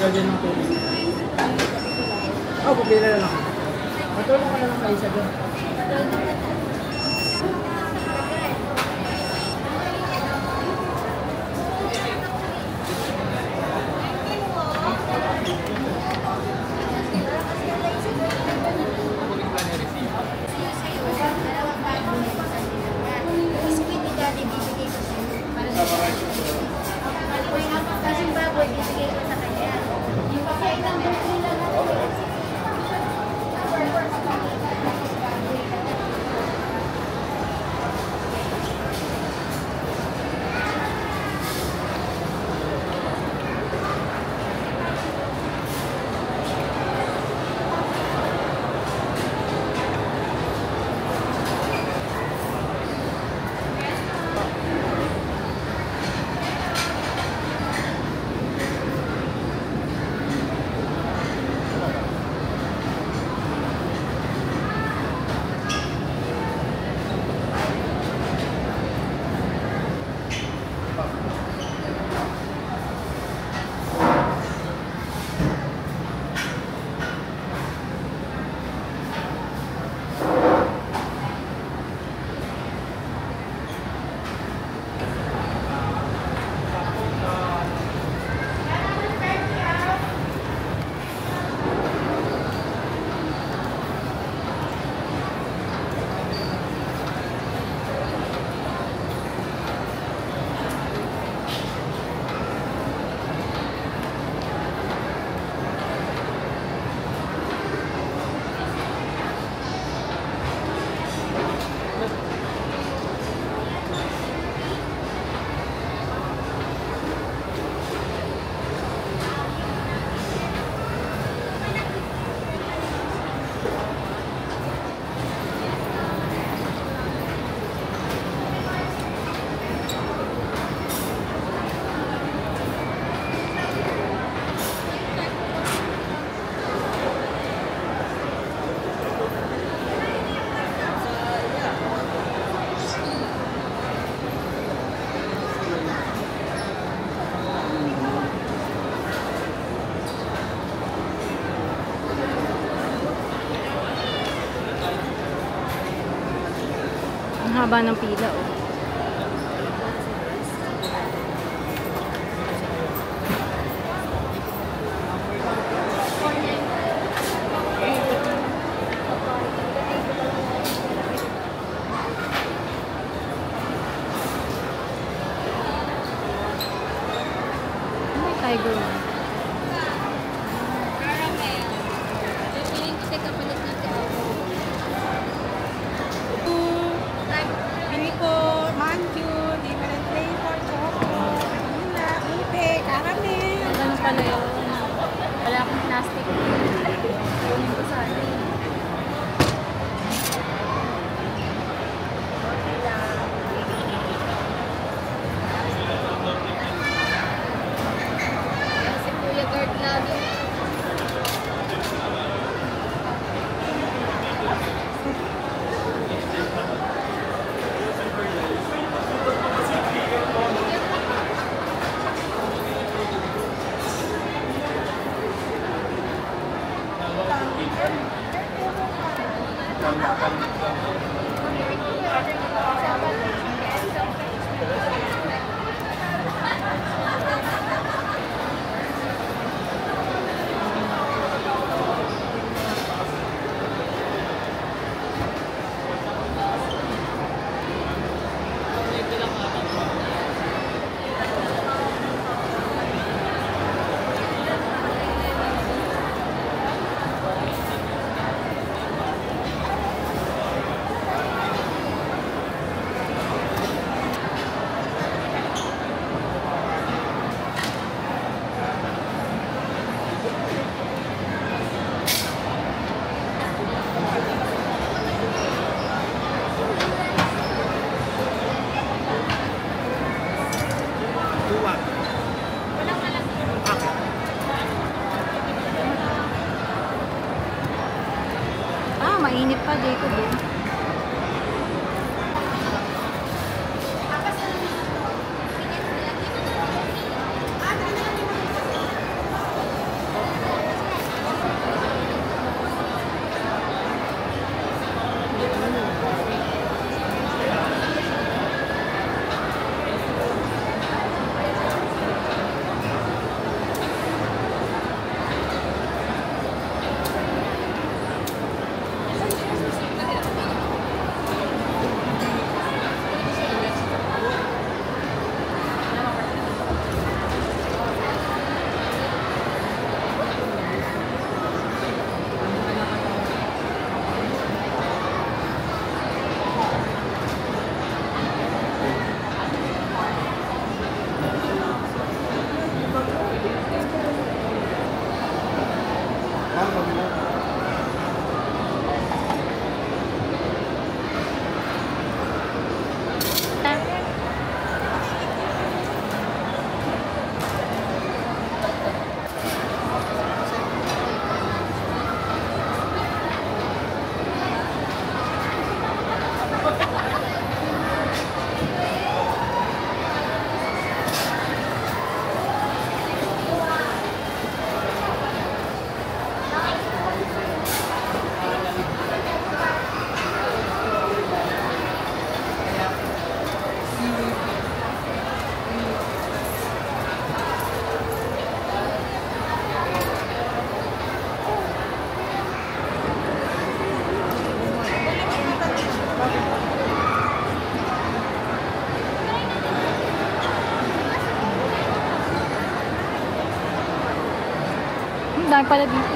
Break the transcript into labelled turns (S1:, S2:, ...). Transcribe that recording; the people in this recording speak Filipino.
S1: 가져지는 haba ng pila, oh. देखो parabéns.